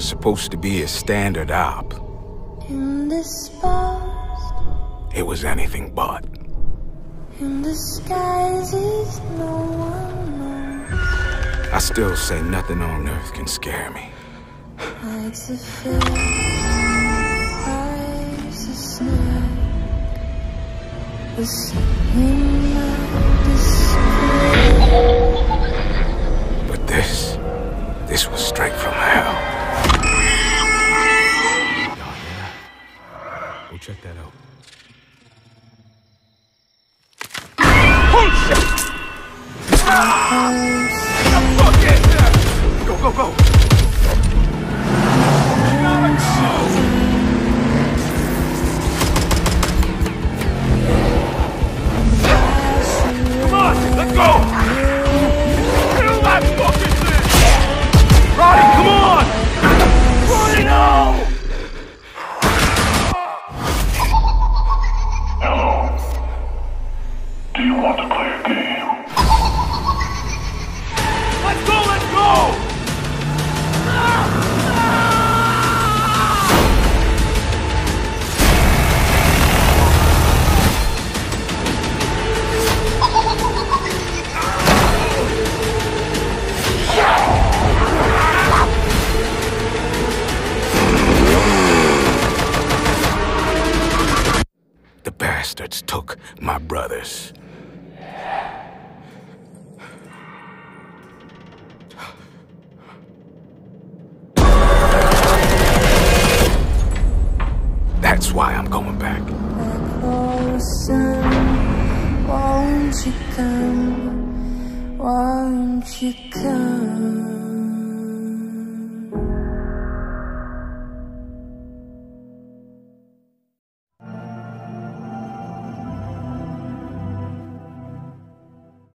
supposed to be a standard op. It was anything but. In the skies no one knows. I still say nothing on earth can scare me. A a. Within check that out. Bastards took my brothers. That's why I'm going back. Won't you come? Won't you come?